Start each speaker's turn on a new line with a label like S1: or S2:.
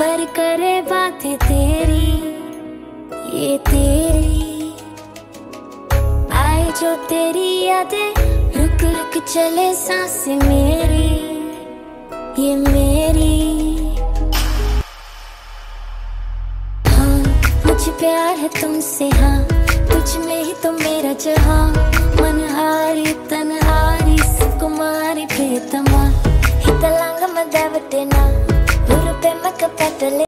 S1: पर करे बातें तेरी, ये तेरी। आए जो तेरी यादें, रुक रुक चले सांस मेरी, ये मेरी। हाँ मुझे प्यार है तुमसे हाँ तुझ में ही तो मेरा जहाँ। मनहारी, तनहारी, सुकुमारी, प्रियतमा। हितलांग मदावटेना up at the